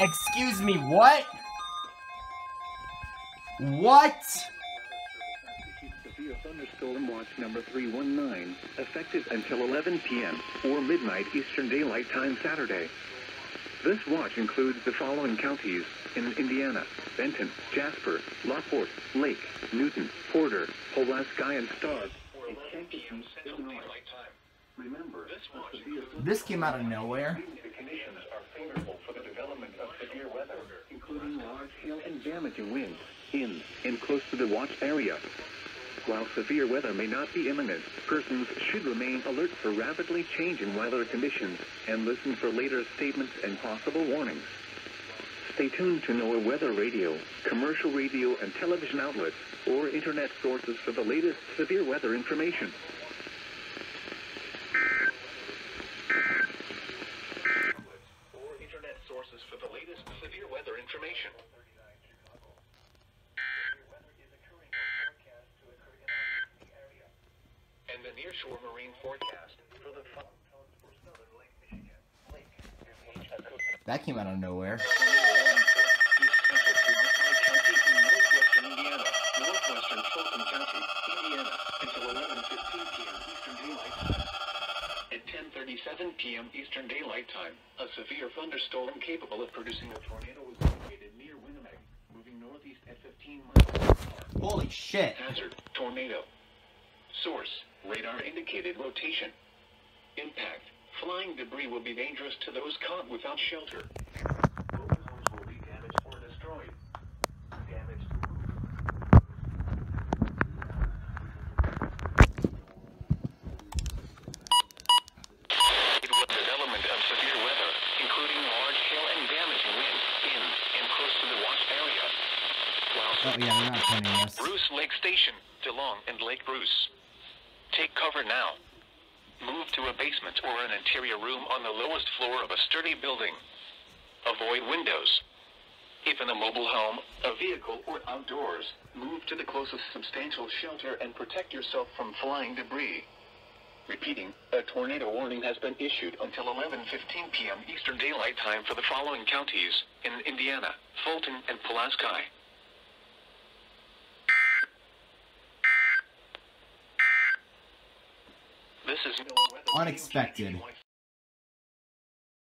Excuse me, what? What? Severe thunderstorm watch number 319, effective until 11 p.m. or midnight Eastern Daylight Time Saturday. This watch includes the following counties in Indiana, Benton, Jasper, LaPorte, Lake, Newton, Porter, Pulaski, and Starke. Remember, a This came out of nowhere. the conditions are favorable for the development of severe weather, large hail and damaging winds in and close to the watch area. While severe weather may not be imminent, persons should remain alert for rapidly changing weather conditions and listen for later statements and possible warnings. Stay tuned to NOAA Weather Radio, commercial radio and television outlets, or internet sources for the latest severe weather information. or internet sources for the latest severe weather information. And the nearshore marine forecast for the That came out of nowhere. Northwestern Indiana, northwestern Fulton County, Indiana, until 11:15 p.m. Eastern Daylight Time. At 10:37 p.m. Eastern Daylight Time, a severe thunderstorm capable of producing a tornado was located near Winamac, moving northeast at 15 miles per hour. Holy shit. Hazard, tornado. Source, radar indicated rotation. Impact, flying debris will be dangerous to those caught without shelter. Homes will be damaged or destroyed. Damaged. It was development of severe weather, including large hail and damaging winds in and close to the watch area. Oh yeah, we're not turning. Bruce Lake Station, DeLong and Lake Bruce. Take cover now. Move to a basement or an interior room on the lowest floor of a sturdy building. Avoid windows. If in a mobile home, a vehicle, or outdoors, move to the closest substantial shelter and protect yourself from flying debris. Repeating, a tornado warning has been issued until 11:15 p.m. Eastern Daylight Time for the following counties in Indiana, Fulton, and Pulaski. This is NOAA Weather Unexpected.